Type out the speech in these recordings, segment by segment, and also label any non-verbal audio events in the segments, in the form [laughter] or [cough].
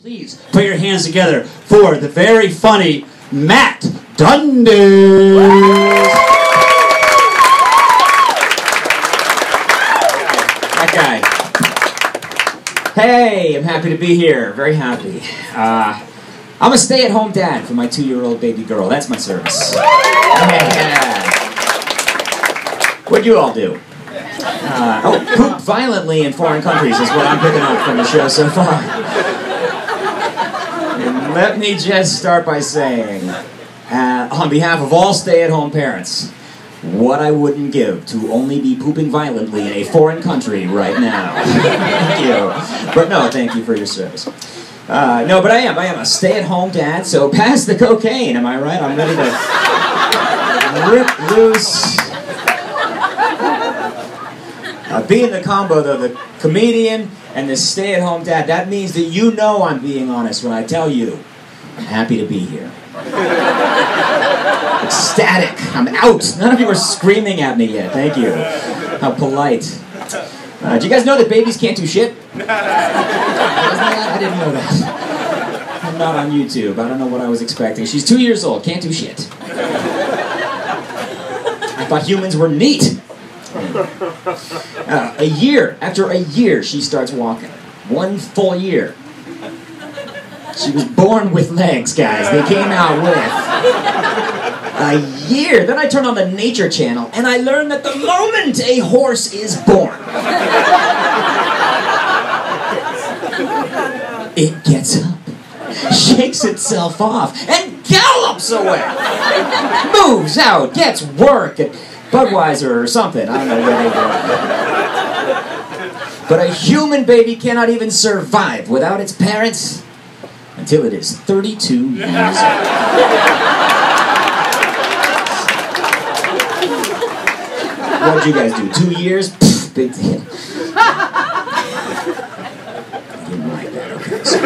Please put your hands together for the very funny Matt Dundas. That guy. Hey, I'm happy to be here. Very happy. Uh, I'm a stay-at-home dad for my two-year-old baby girl. That's my service. Yeah. What'd you all do? Uh, oh, poop violently in foreign countries is what I'm picking up from the show so far. Let me just start by saying, uh, on behalf of all stay-at-home parents, what I wouldn't give to only be pooping violently in a foreign country right now. [laughs] thank you. But no, thank you for your service. Uh, no, but I am. I am a stay-at-home dad, so pass the cocaine, am I right? I'm ready to rip loose. Uh, being the combo, though, the comedian and the stay-at-home dad, that means that you know I'm being honest when I tell you I'm happy to be here. [laughs] Ecstatic. I'm out. None of you are screaming at me yet. Thank you. How polite. Uh, do you guys know that babies can't do shit? [laughs] I didn't know that. I'm not on YouTube. I don't know what I was expecting. She's two years old. Can't do shit. I thought humans were neat. Uh, a year, after a year, she starts walking. One full year. She was born with legs, guys. They came out with. A year. Then I turned on the Nature Channel and I learned that the moment a horse is born, it gets up, shakes itself off, and gallops away. Moves out, gets work at Budweiser or something. I don't know where they go. But a human baby cannot even survive without its parents until it is 32 years old. What'd you guys do? Two years? Pfft, big deal. I didn't like that. Okay. so-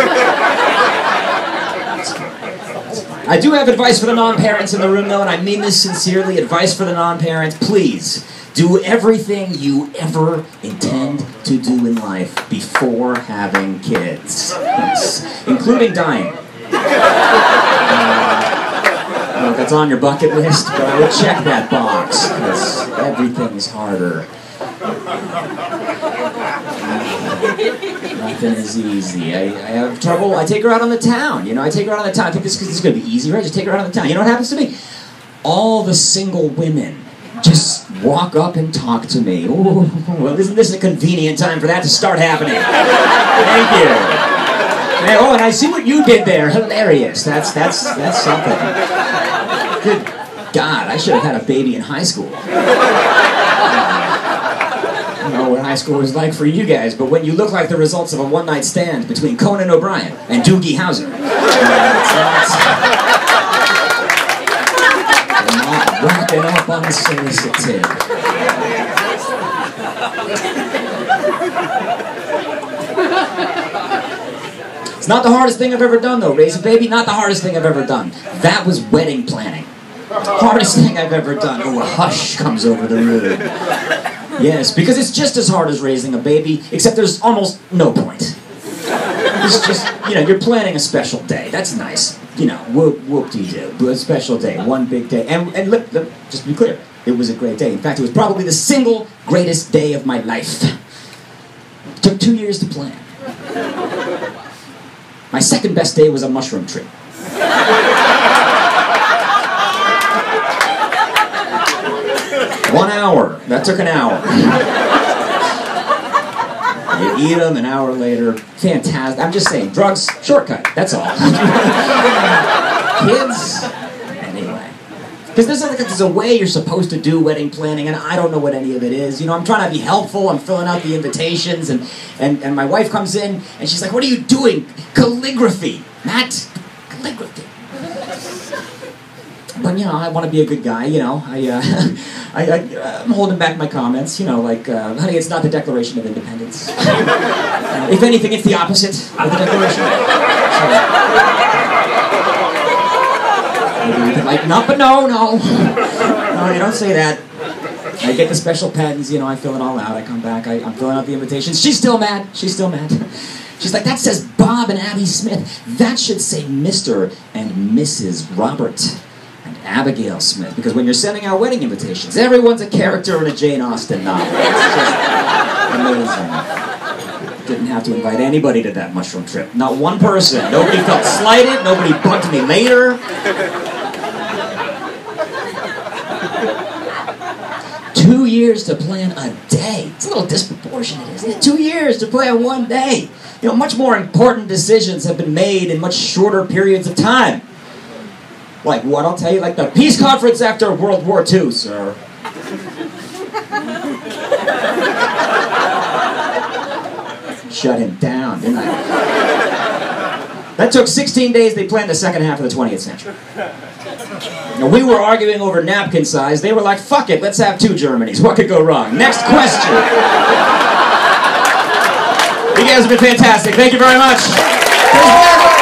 I do have advice for the non-parents in the room, though, and I mean this sincerely. Advice for the non-parents: please do everything you ever intend to do in life before having kids, yes. including dying. Uh, that's on your bucket list, but I would check that box because everything's harder. Nothing is easy. I, I have trouble. I take her out on the town. You know, I take her out on the town. I think this, this is going to be easy, right? Just take her out on the town. You know what happens to me? All the single women just walk up and talk to me. Ooh, well, isn't this a convenient time for that to start happening? Thank you. Man, oh, and I see what you did there. Hilarious. That's that's that's something. Good God, I should have had a baby in high school. I don't know what high school was like for you guys, but when you look like the results of a one night stand between Conan O'Brien and Doogie Howser, [laughs] wrapping up. It's not the hardest thing I've ever done, though. Raise a baby, not the hardest thing I've ever done. That was wedding planning. Hardest thing I've ever done. Oh, a hush comes over the room. Yes, because it's just as hard as raising a baby, except there's almost no point. It's just, you know, you're planning a special day. That's nice. You know, whoop, whoop de do. A special day, one big day. And, and look, look, just to be clear, it was a great day. In fact, it was probably the single greatest day of my life. took two years to plan. My second best day was a mushroom trip. One hour. That took an hour. You eat them an hour later. Fantastic. I'm just saying, drugs, shortcut. That's all. Kids, anyway. Because there's, a- there's a way you're supposed to do wedding planning, and I don't know what any of it is. You know, I'm trying to be helpful. I'm filling out the invitations, and, and, and my wife comes in, and she's like, What are you doing? Calligraphy. Matt, calligraphy. But you know, I want to be a good guy. You know, I, uh, [laughs] I, I'm holding back my comments. You know, like, uh, honey, it's not the Declaration of Independence. Uh, if anything, it's the opposite of the Declaration. Lighten but no, no, [laughs] no, you don't say that. I get the special pens, you know, I fill it all out. I come back, I, I'm filling out the invitations. She's still mad. She's still mad. [laughs] She's like, that says Bob and Abby Smith. That should say Mr. and Mrs. Robert Abigail Smith. Because when you're sending out wedding invitations, everyone's a character in a Jane Austen novel. It's just amazing. Didn't have to invite anybody to that mushroom trip. Not one person. Nobody felt slighted. Nobody bugged me later. Two years to plan a day. It's a little disproportionate, isn't it? Two years to plan one day. You know, much more important decisions have been made in much shorter periods of time. Like what? I'll tell you, like the peace conference after World War II, sir. [laughs] Shut him down, didn't I? That took 16 days. They planned the second half of the 20th century. Now, we were arguing over napkin size. They were like, fuck it, let's have two Germanys. What could go wrong? Next question. You guys have been fantastic. Thank you very much.